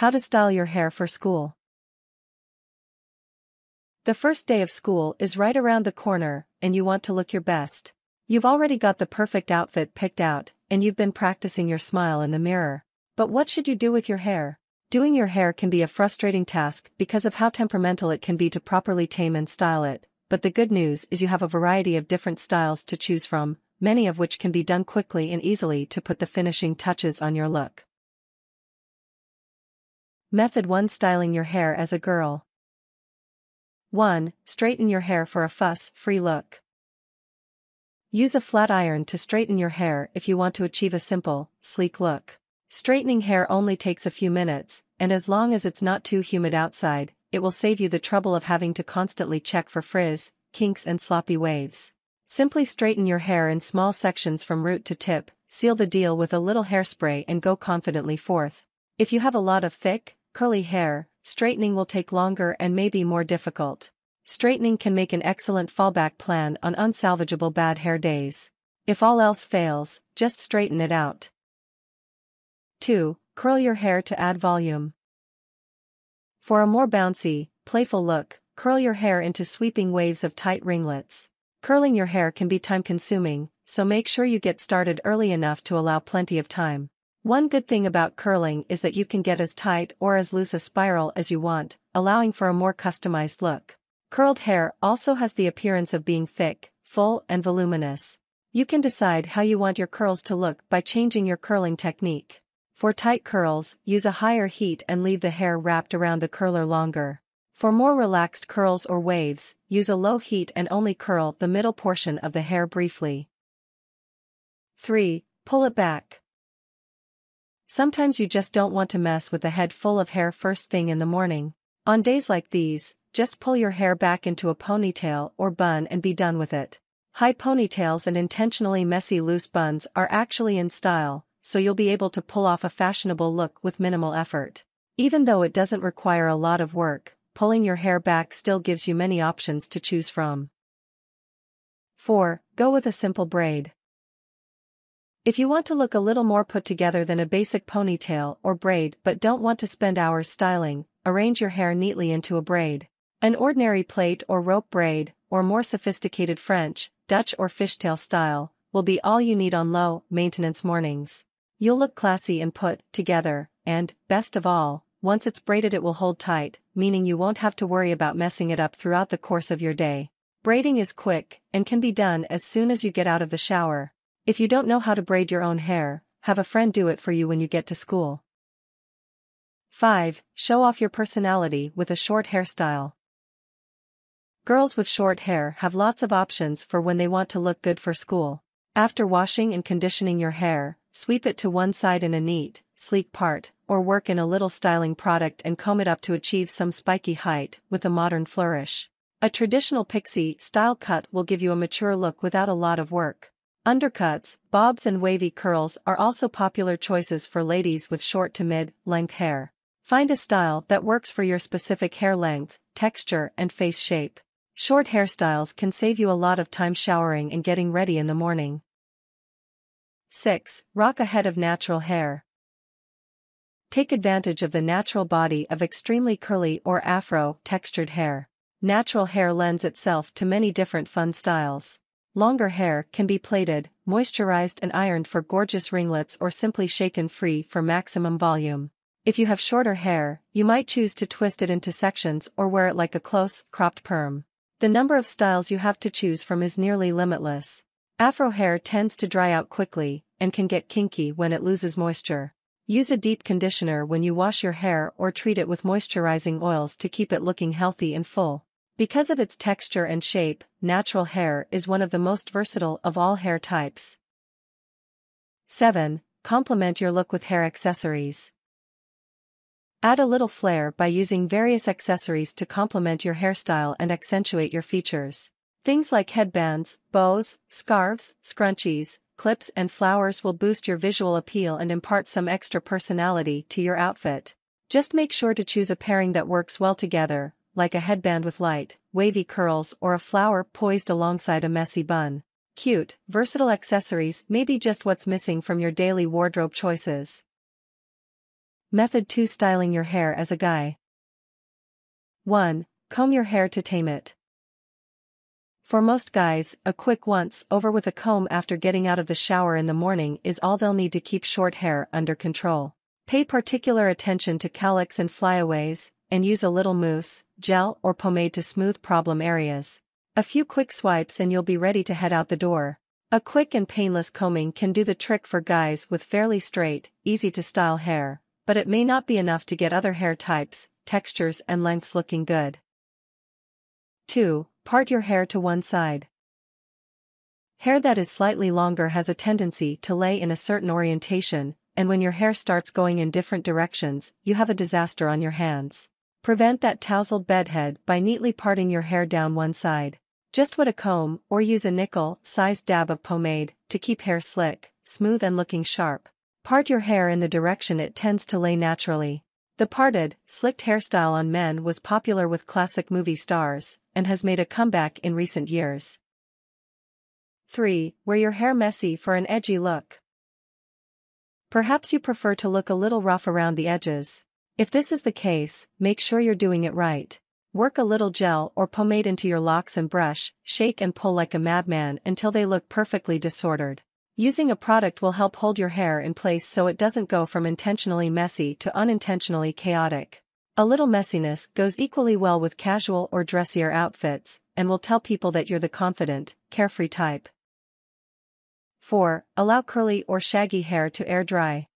How to style your hair for school. The first day of school is right around the corner, and you want to look your best. You've already got the perfect outfit picked out, and you've been practicing your smile in the mirror. But what should you do with your hair? Doing your hair can be a frustrating task because of how temperamental it can be to properly tame and style it, but the good news is you have a variety of different styles to choose from, many of which can be done quickly and easily to put the finishing touches on your look. Method 1 Styling your hair as a girl. 1. Straighten your hair for a fuss-free look. Use a flat iron to straighten your hair if you want to achieve a simple, sleek look. Straightening hair only takes a few minutes, and as long as it's not too humid outside, it will save you the trouble of having to constantly check for frizz, kinks and sloppy waves. Simply straighten your hair in small sections from root to tip, seal the deal with a little hairspray and go confidently forth. If you have a lot of thick, curly hair, straightening will take longer and may be more difficult. Straightening can make an excellent fallback plan on unsalvageable bad hair days. If all else fails, just straighten it out. 2. Curl your hair to add volume. For a more bouncy, playful look, curl your hair into sweeping waves of tight ringlets. Curling your hair can be time-consuming, so make sure you get started early enough to allow plenty of time. One good thing about curling is that you can get as tight or as loose a spiral as you want, allowing for a more customized look. Curled hair also has the appearance of being thick, full and voluminous. You can decide how you want your curls to look by changing your curling technique. For tight curls, use a higher heat and leave the hair wrapped around the curler longer. For more relaxed curls or waves, use a low heat and only curl the middle portion of the hair briefly. 3. Pull it back. Sometimes you just don't want to mess with a head full of hair first thing in the morning. On days like these, just pull your hair back into a ponytail or bun and be done with it. High ponytails and intentionally messy loose buns are actually in style, so you'll be able to pull off a fashionable look with minimal effort. Even though it doesn't require a lot of work, pulling your hair back still gives you many options to choose from. 4. Go with a simple braid. If you want to look a little more put together than a basic ponytail or braid but don't want to spend hours styling, arrange your hair neatly into a braid. An ordinary plait or rope braid, or more sophisticated French, Dutch or fishtail style, will be all you need on low-maintenance mornings. You'll look classy and put together, and, best of all, once it's braided it will hold tight, meaning you won't have to worry about messing it up throughout the course of your day. Braiding is quick, and can be done as soon as you get out of the shower. If you don't know how to braid your own hair, have a friend do it for you when you get to school. 5. Show off your personality with a short hairstyle. Girls with short hair have lots of options for when they want to look good for school. After washing and conditioning your hair, sweep it to one side in a neat, sleek part, or work in a little styling product and comb it up to achieve some spiky height with a modern flourish. A traditional pixie style cut will give you a mature look without a lot of work. Undercuts, bobs and wavy curls are also popular choices for ladies with short to mid-length hair. Find a style that works for your specific hair length, texture and face shape. Short hairstyles can save you a lot of time showering and getting ready in the morning. 6. Rock a head of natural hair. Take advantage of the natural body of extremely curly or afro textured hair. Natural hair lends itself to many different fun styles. Longer hair can be plaited, moisturized and ironed for gorgeous ringlets or simply shaken free for maximum volume. If you have shorter hair, you might choose to twist it into sections or wear it like a close, cropped perm. The number of styles you have to choose from is nearly limitless. Afro hair tends to dry out quickly, and can get kinky when it loses moisture. Use a deep conditioner when you wash your hair or treat it with moisturizing oils to keep it looking healthy and full. Because of its texture and shape, natural hair is one of the most versatile of all hair types. 7. Complement your look with hair accessories. Add a little flair by using various accessories to complement your hairstyle and accentuate your features. Things like headbands, bows, scarves, scrunchies, clips and flowers will boost your visual appeal and impart some extra personality to your outfit. Just make sure to choose a pairing that works well together, like a headband with light, wavy curls or a flower poised alongside a messy bun. Cute, versatile accessories may be just what's missing from your daily wardrobe choices. Method 2 Styling your hair as a guy. 1. Comb your hair to tame it. For most guys, a quick once over with a comb after getting out of the shower in the morning is all they'll need to keep short hair under control. Pay particular attention to cowlicks and flyaways, and use a little mousse, gel or pomade to smooth problem areas. A few quick swipes and you'll be ready to head out the door. A quick and painless combing can do the trick for guys with fairly straight, easy to style hair, but it may not be enough to get other hair types, textures and lengths looking good. 2. Part your hair to one side. Hair that is slightly longer has a tendency to lay in a certain orientation, and when your hair starts going in different directions, you have a disaster on your hands. Prevent that tousled bedhead by neatly parting your hair down one side. Just wet a comb, or use a nickel-sized dab of pomade, to keep hair slick, smooth and looking sharp. Part your hair in the direction it tends to lay naturally. The parted, slicked hairstyle on men was popular with classic movie stars, and has made a comeback in recent years. 3. Wear your hair messy for an edgy look. Perhaps you prefer to look a little rough around the edges. If this is the case, make sure you're doing it right. Work a little gel or pomade into your locks and brush, shake and pull like a madman until they look perfectly disordered. Using a product will help hold your hair in place so it doesn't go from intentionally messy to unintentionally chaotic. A little messiness goes equally well with casual or dressier outfits, and will tell people that you're the confident, carefree type. 4. Allow curly or shaggy hair to air dry.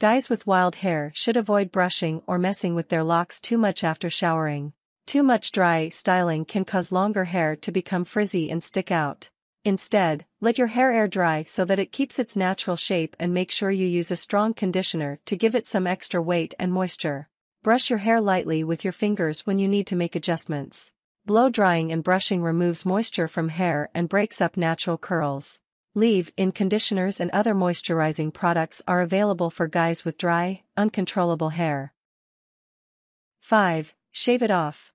Guys with wild hair should avoid brushing or messing with their locks too much after showering. Too much dry styling can cause longer hair to become frizzy and stick out. Instead, let your hair air dry so that it keeps its natural shape and make sure you use a strong conditioner to give it some extra weight and moisture. Brush your hair lightly with your fingers when you need to make adjustments. Blow drying and brushing removes moisture from hair and breaks up natural curls. Leave-in conditioners and other moisturizing products are available for guys with dry, uncontrollable hair. 5. Shave it off.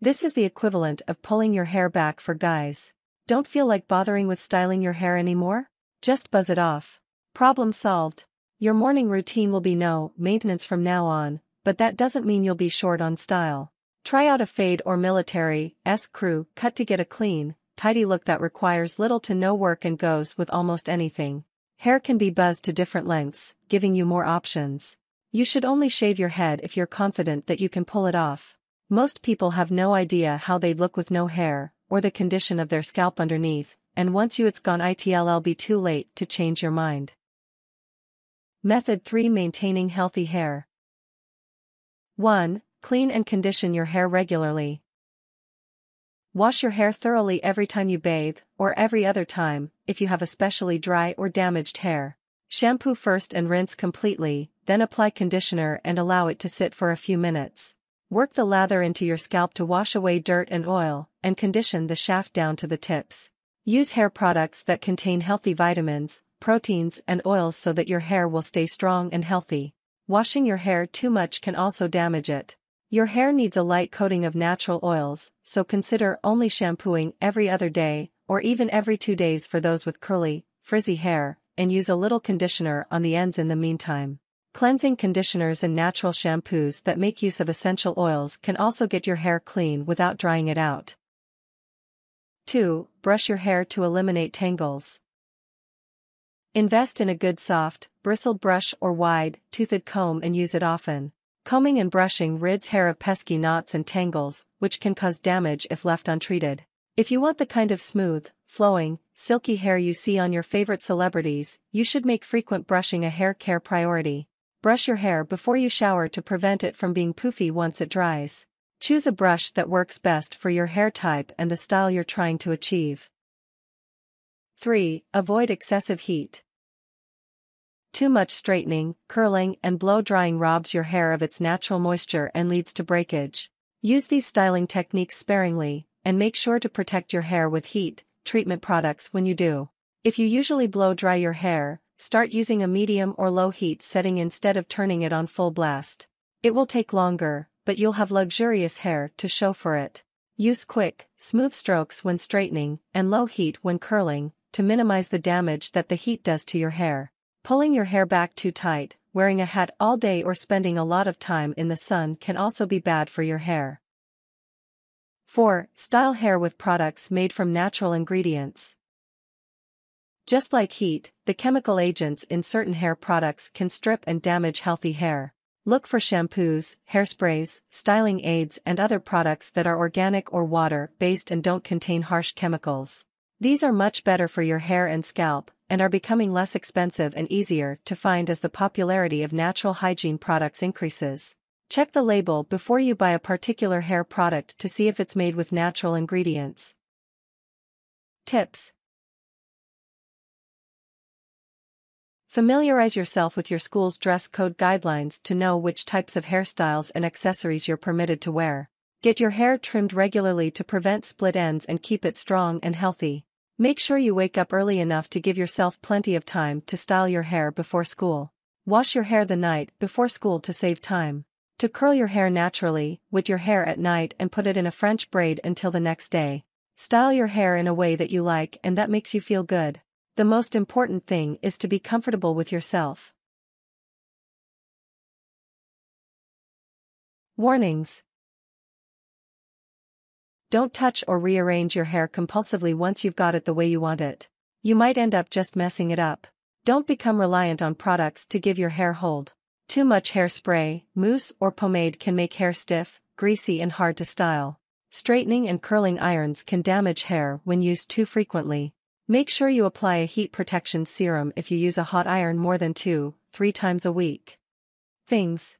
This is the equivalent of pulling your hair back for guys. Don't feel like bothering with styling your hair anymore? Just buzz it off. Problem solved. Your morning routine will be no maintenance from now on, but that doesn't mean you'll be short on style. Try out a fade or military S crew cut to get a clean, tidy look that requires little to no work and goes with almost anything. Hair can be buzzed to different lengths, giving you more options. You should only shave your head if you're confident that you can pull it off. Most people have no idea how they'd look with no hair, or the condition of their scalp underneath, and once you it's gone it'll be too late to change your mind. Method 3 Maintaining Healthy Hair 1. Clean and condition your hair regularly. Wash your hair thoroughly every time you bathe, or every other time, if you have especially dry or damaged hair. Shampoo first and rinse completely, then apply conditioner and allow it to sit for a few minutes. Work the lather into your scalp to wash away dirt and oil, and condition the shaft down to the tips. Use hair products that contain healthy vitamins, proteins and oils so that your hair will stay strong and healthy. Washing your hair too much can also damage it. Your hair needs a light coating of natural oils, so consider only shampooing every other day, or even every two days for those with curly, frizzy hair, and use a little conditioner on the ends in the meantime. Cleansing conditioners and natural shampoos that make use of essential oils can also get your hair clean without drying it out. 2. Brush your hair to eliminate tangles. Invest in a good soft, bristled brush or wide, toothed comb and use it often. Combing and brushing rids hair of pesky knots and tangles, which can cause damage if left untreated. If you want the kind of smooth, flowing, silky hair you see on your favorite celebrities, you should make frequent brushing a hair care priority. Brush your hair before you shower to prevent it from being poofy once it dries. Choose a brush that works best for your hair type and the style you're trying to achieve. 3. Avoid excessive heat. Too much straightening, curling and blow-drying robs your hair of its natural moisture and leads to breakage. Use these styling techniques sparingly, and make sure to protect your hair with heat treatment products when you do. If you usually blow-dry your hair, start using a medium or low heat setting instead of turning it on full blast. It will take longer, but you'll have luxurious hair to show for it. Use quick, smooth strokes when straightening, and low heat when curling, to minimize the damage that the heat does to your hair. Pulling your hair back too tight, wearing a hat all day or spending a lot of time in the sun can also be bad for your hair. 4. Style hair with products made from natural ingredients. Just like heat, the chemical agents in certain hair products can strip and damage healthy hair. Look for shampoos, hairsprays, styling aids and other products that are organic or water-based and don't contain harsh chemicals. These are much better for your hair and scalp, and are becoming less expensive and easier to find as the popularity of natural hygiene products increases. Check the label before you buy a particular hair product to see if it's made with natural ingredients. Tips Familiarize yourself with your school's dress code guidelines to know which types of hairstyles and accessories you're permitted to wear. Get your hair trimmed regularly to prevent split ends and keep it strong and healthy. Make sure you wake up early enough to give yourself plenty of time to style your hair before school. Wash your hair the night before school to save time. To curl your hair naturally, wet your hair at night and put it in a French braid until the next day. Style your hair in a way that you like and that makes you feel good. The most important thing is to be comfortable with yourself. Warnings Don't touch or rearrange your hair compulsively once you've got it the way you want it. You might end up just messing it up. Don't become reliant on products to give your hair hold. Too much hairspray, mousse or pomade can make hair stiff, greasy and hard to style. Straightening and curling irons can damage hair when used too frequently. Make sure you apply a heat protection serum if you use a hot iron more than two, three times a week. Things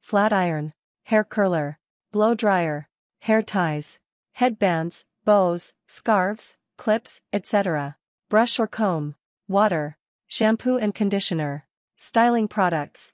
Flat iron, hair curler, blow dryer, hair ties, headbands, bows, scarves, clips, etc. Brush or comb, water, shampoo and conditioner, styling products,